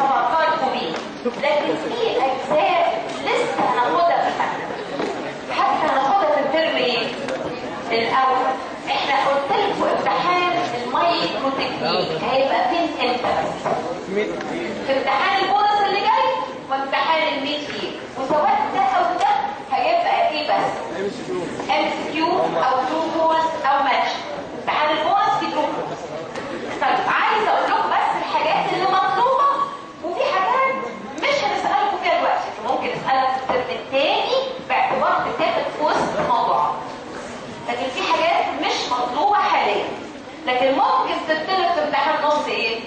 هفكركم بيه لكن في أجزاء لسه هناخدها في المنهج حتى هناخدها في ال term إيه الأول. إحنا قلت لكم امتحان ال microtechnique هيبقى فين إمتى؟ بس في امتحان البونص اللي جاي وامتحان ال mid فيه. وسواء ده أو ده هيبقى إيه بس؟ MCQ أو true false أو ماتش امتحان البونص في true false طيب عايز أقول لكم بس الحاجات اللي مطلوبه وفي حاجات مش هنسالكم فيها دلوقتي ممكن نسالك في الترم الثاني باعتبار بتاخد في وسط الموضوع لكن في حاجات مش مطلوبه حاليا لكن ممكن تطلب في امتحان نص إيه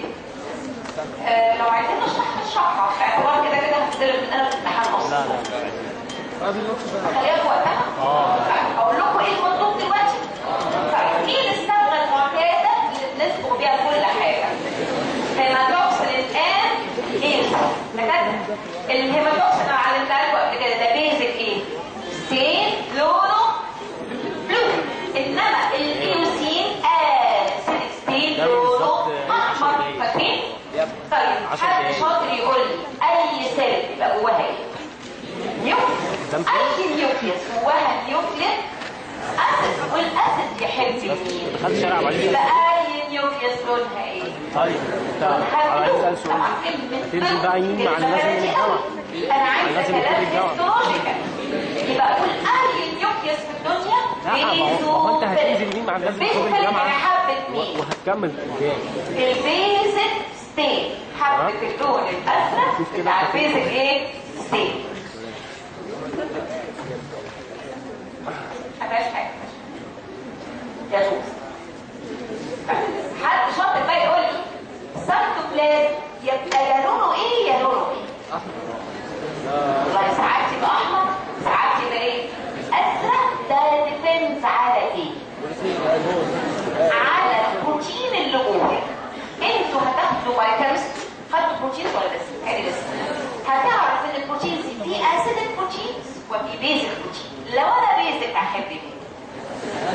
آه لو عايزين نشرح نشرحها باعتبار كده كده هتطلب مننا في امتحان نص لا لا خليها في وقتها. طيب أقول لكم إيه المطلوب دلوقتي؟ طيب إيه الصبغه المعتاده اللي بنصبغ بيها كل حاجة. hematoxylin إيه؟ دكاتره ال hematoxylin أنا علمتها لكم قبل كده ده basic إيه؟ stain لونه طيب حد دقايق. شاطر يقول أي cell يبقى جواها إيه؟ اي نيوكليس. جواها نيوكليس. اسيد والاسيد يحب مين يبقى أي نيوكليس لونها إيه؟ طيب انت عايز أسأل سؤال. هتنزل بقى يمين مع اللي من الجامعة أنا بتيجي الجامعة. هيستولوجيكال. يبقى أقول أي نيوكليس في الدنيا ما هو- أنت هتنزل يمين مع بتيجي بيزك الجامعة وهتكمل قدام البيزك ستيت حبه اللون كده بتاع إيه stain مفيهاش حاجة يجوز حد شاطر بقى يقول لي ساركوبلازم يبقى يا لونه إيه يا لونه إيه والله ساعات يبقى احمر ساعات يبقى إيه ازرق ده depends على إيه على البروتين اللي جوه أنتوا هتاخدوا biochemistry خدتوا بروتين ولا لسه؟ يعني لسه هتعرف ان ال proteins دي في acidic proteins وفي basic protein لو أنا basic احب مين؟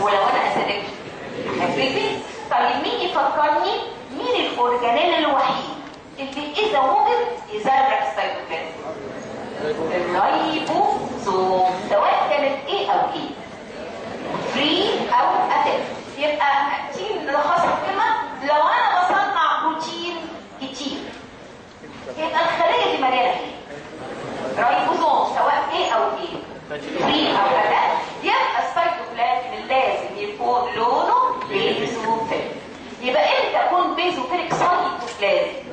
ولو أنا acidic احب basic طيب مين يفكرني مين ال organelle الوحيد اللي اذا وجد يزرق ال cytoplasm ال ribosome سواء كانت إيه أو إيه free أو attached يبقى تيجي نلخصها في كلمه لو أنا بصنع بروتين كتير يبقى الخليه دي مليانه إيه رايبوزوم سواء إيه أو إيه free أو attached يبقى السيتوبلازم لازم يكون لونه basophilic يبقى إمتى أكون basophilic cytoplasm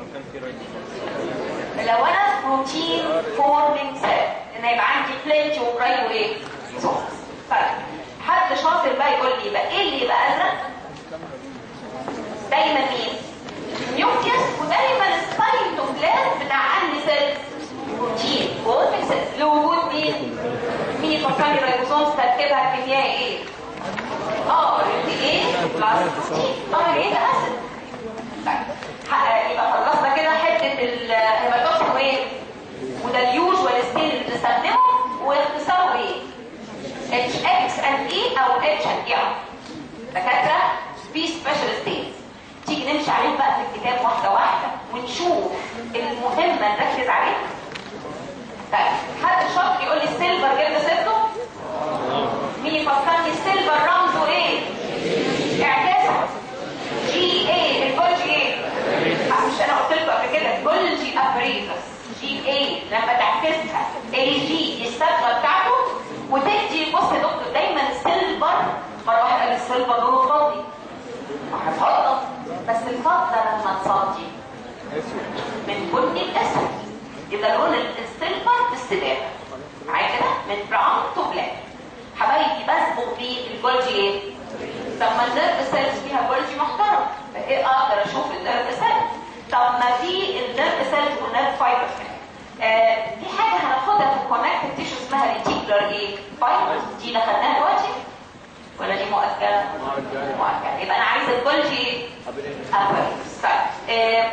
لو أنا protein forming cell إن يبقى عندي بلينتي وبراي وايه طيب حد شاطر بقى يقول لي يبقى إيه اللي يبقى أزرق؟ دايما مين؟ نيوكليس ودايما السيتوبلازم بتاع انهي سيل. بروتين فورمينج سيل. مين يفكرني الريبوزومز تركيبها الكيميائي إيه آه إيه بلس آه إيه اسيد طيب يبقى خلصنا كده حتة الهيماتوكسين وايه وده ال usual stain اللي بنستخدمه واختصاره إيه Hx and E أو H and E دكاتره في special stains تيجي نمشي عليه بقى في الكتاب واحدة واحدة ونشوف المهمه نركز عليها طيب حد شاطر يقول لي ال silver جبت سيرته مين يفكرني ال silver رمزه إيه؟ اعكسه GA ال Golgi إيه؟ آه، مش أنا قلت لكم قبل كده Golgi apparatus GA لما تعكسها AG الصبغه بتاعته. وتدي بص يا دكتور دايما ال silver مرة واحد قال ال silver لونه فاضي. هتفضل. بس الفضة لما تصدي من بني الاسود يبقى لون ال silver باستدامة. معايا كده؟ من brown to black حبايبي بسبق بيه الجولجي إيه؟ طب ما ال nerve cells فيها جولجي محترم. فايه أقدر أشوف ال nerve cell طب ما في ال nerve cells وال nerve fibers آه دي حاجة هناخدها في ال connective tissue اسمها reticular إيه؟ fibers دي اللي خدناها دلوقتي. ولا دي مؤكدة؟ مؤكدة. يبقى أنا عايزة ال Golgi apparatus طيب آه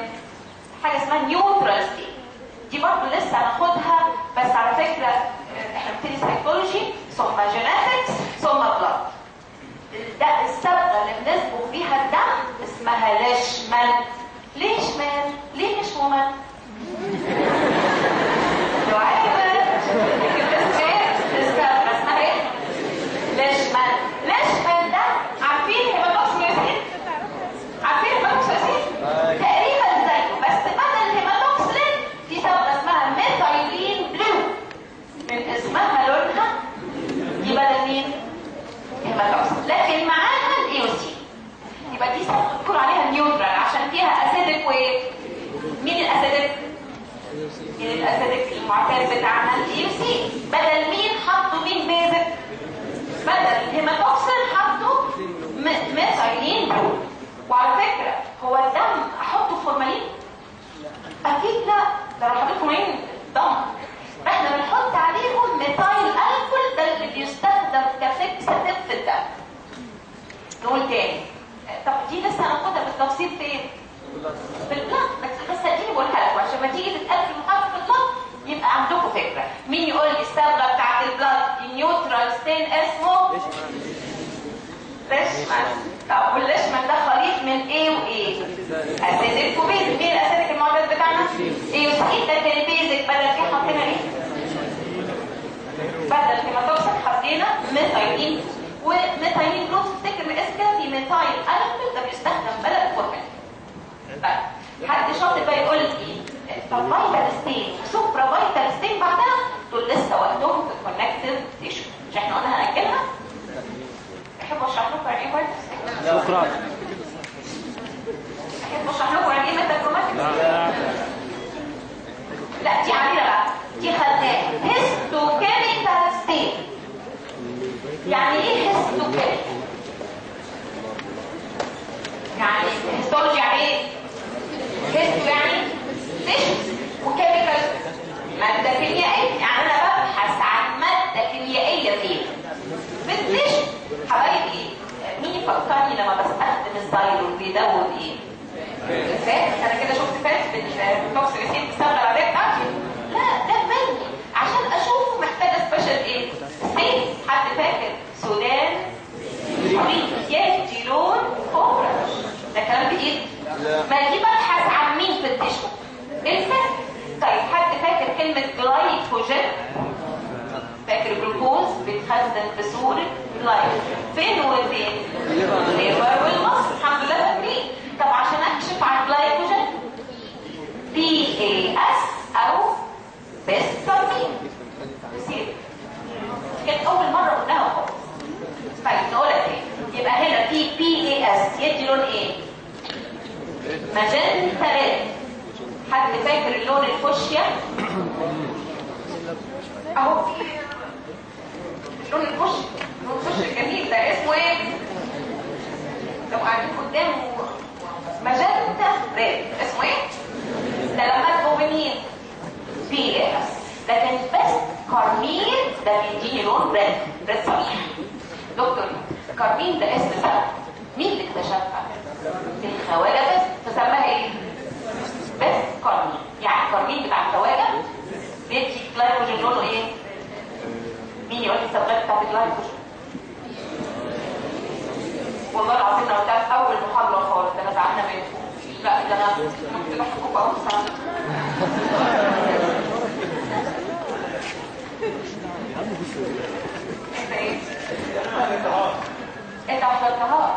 حاجة اسمها neutral stain دي برضه لسه هناخدها بس على فكرة آه، إحنا بنبتدي سايكولوجي. ثم genetics ثم ده الصبغه اللي بنصبغ بيها الدم اسمها ليشمان ال acidic المعتاد بتاعنا ال eosin. بدل مين حطوا مين basic بدل hematoxylin حطوا ميثايلين وعلى فكرة هو الدم أحطه فورمالين؟ أكيد لا. ده لو حطيت فورمالين دم إحنا بنحط عليهم methyl alcohol. ده اللي بيستخدم ك fixative في الدم. نقول تاني. طب دي لسه هناخدها بالتفصيل فين؟ في ال blood. بس اديني بقولها لكم عشان ما تيجي تتقال في يبقى عندكم فكرة. مين يقول لي الصبغه بتاعت ال blood ال neutral stain اسمه؟ Leishman طب وال Leishman ده خليط من إيه وايه؟ acidic و basic مين ال acidic المعتاد بتاعنا؟ eosin ده كان basic بدل إيه حطينا إيه؟ بدل hematoxylin حطينا methylene و methylene blue تفتكر من اسم كده في methyl alcohol ده بيستخدم بدل الفورمالين طيب. حد شاطر بقى يقول لي طب stain supravital stain بعدها دول لسه وقتهم في ال connective tissue مش إحنا قلنا هنأجلها؟ أحب أشرح لكم يعني إيه stain شكرا. أحب أشرح لكم يعني إيه metachromatic لا دي عادية بقى دي خدناها histochemical stain يعني إيه histochemical يعني histology يعني إيه histo يعني tissue و chemical مادة كيميائية يعني أنا ببحث عن مادة كيميائية فين في ال tissue حبايبي مين يفكرني لما بستخدم ال xylol بيدوب إيه fat؟ أنا كده شفت fat بالتوكسيسين بستخدم عليه بتاعتي لا ده مني عشان أشوفه محتاجة special إيه؟ stain حد فاكر؟ سودان. يدي لون كوبرا. ده كلام بإيد. ما دي ببحث عن مين في التشو الفات طيب حد فاكر كلمة جلايكوجين فاكر جلوكوز بيتخزن في صورة لايف فين وفين؟ الليفر والمصر الحمد لله فاكرين طب عشان اكشف عن جلايكوجين بي اي اس أو بيستامين بسيط كانت اول مرة قلناها خالص طيب نقولها تاني يبقى هنا في بي اي اس يدي لون إيه؟ ماجنتا ريد حد فاكر اللون الفوشيا؟ اهو لون الفش لون الفش الجميل ده اسمه إيه؟ لو قاعدين قدامه ماجنتا red اسمه إيه؟ ده لما بمين PAS لكن Best carmine ده بيديني لون red red صريح دكتور carmine ده اسم صبغة. مين اللي اكتشفها؟ الخواجه Best فسماها إيه؟ Best carmine يعني ال carmine بتاع الخواجه بيدي جلايكوجين لونه إيه؟ مين يقول لي الصبغات بتاعت الجلايكوجين والله العظيم لو في أول محاضره خالص أنا زعلانة منكم لا ده أنا كنت بحبكم اهو سنه انت إيه؟ انت ما حضرتهاش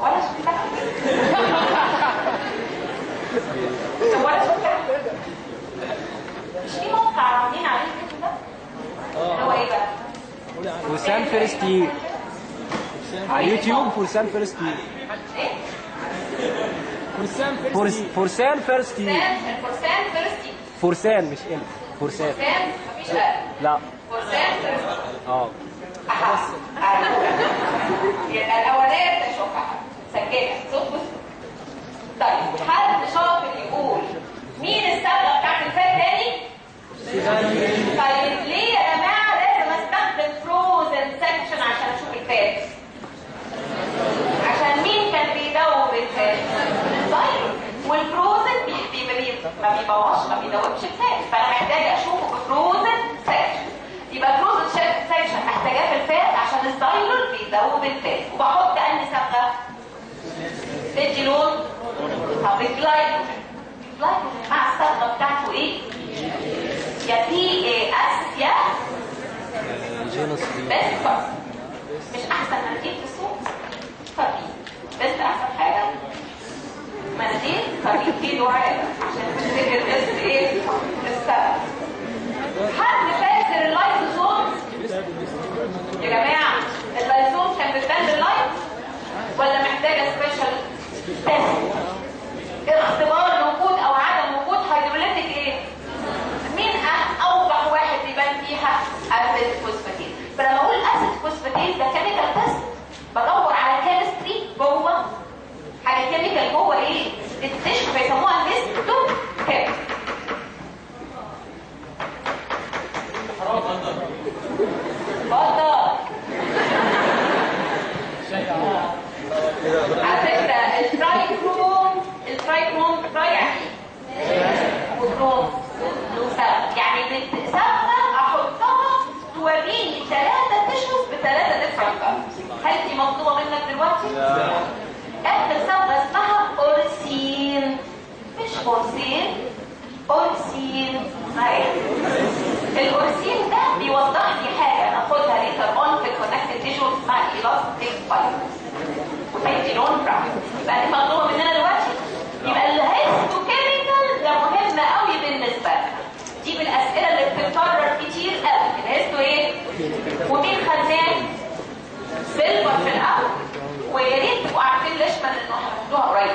ولا شفتها. ولا شفتها. مش في موقع عاملين عليه الفيديو ده؟ اللي هو إيه بقى؟ فرسان فيرست يير. على اليوتيوب فرسان فيرست يير. إيه؟ فرس- فرسان فيرست يير. فرسان الفرسان فيرستي فرسان مش ال فرسان فرسان مفيش لا. فرسان فيرستي آه. يبقى الاولانيه بتشوفها سجلها صوت بص طيب حد شاطر يقول مين الصبغة بتاعت ال fat تاني؟ طيب ليه يا جماعة لازم أستخدم frozen section عشان أشوف ال fat؟ عشان مين كان بيدوب ال fat؟ ال xylene وال frozen ما بيبوظش ما بيدوبش ال fat فأنا محتاجة أشوفه ب frozen section يبقى frozen section محتاجاه في ال fat عشان ال xylene بيدوب الفات وبحط انهي صبغه؟ تدي لون طب الجلايكوجين الجلايكوجين مع الصبغه بتاعته إيه؟ يا بي اي اس يا بس فرق مش أحسن مناديل في السوق؟ فرقين بس أحسن حاجة. مناديل فرقين في دعاء. عشان تفتكر بس إيه؟ السبب. حد ولا محتاجة special إيه test اختبار وجود أو عدم وجود hydrolytic إيه؟ مين اوضح واحد يبان فيها acid phosphatase فلما أقول acid phosphatase ده chemical test بدور على chemistry جوه. حاجة chemical جوه إيه؟ ال tissue بيسموها histochem حرام اتفضل. على فكرة ال trichrome ال trichrome tri إيه؟ وكروم يعني بتسمى احطها توريني ثلاثة tissues بثلاثة different هل دي مطلوبة منك دلوقتي؟ اخر صبغة اسمها اورسين مش orcein orcein صحيح الأورسين ده بيوضح لي حاجة ناخدها later on في ال connective tissue اسمها elastic fibers وتدي لون brown يبقى مطلوبه مننا دلوقتي يبقى ال histochemical ده مهم قوي بالنسبة لنا. دي من الاسئله اللي بتتكرر كتير قوي. ال histo إيه؟ ومين خزان silver في الأول. ويا ريت تبقوا عارفين ليش ما لأنه قريب.